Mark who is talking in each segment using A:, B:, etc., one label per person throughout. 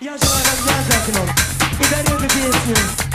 A: Я желаю вам дня, Зайкином, и дарю эту песню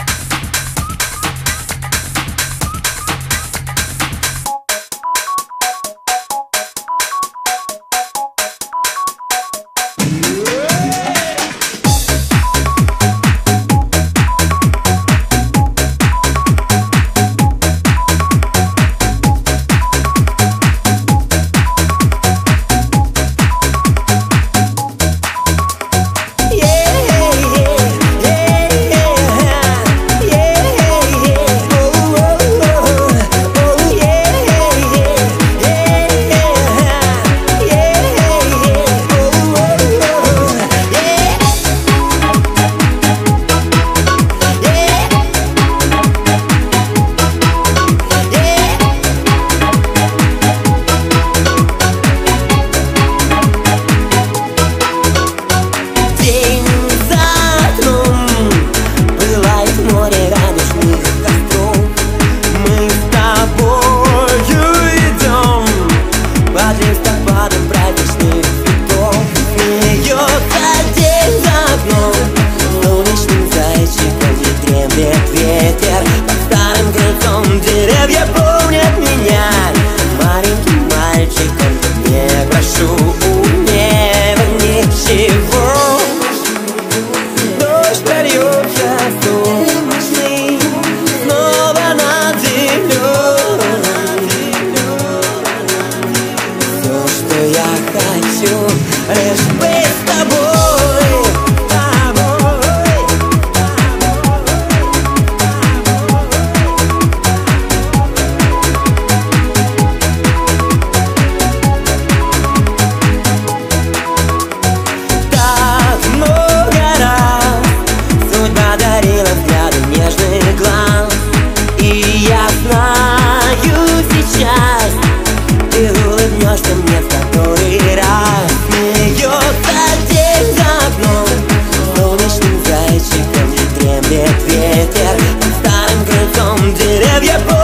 A: Diré bien por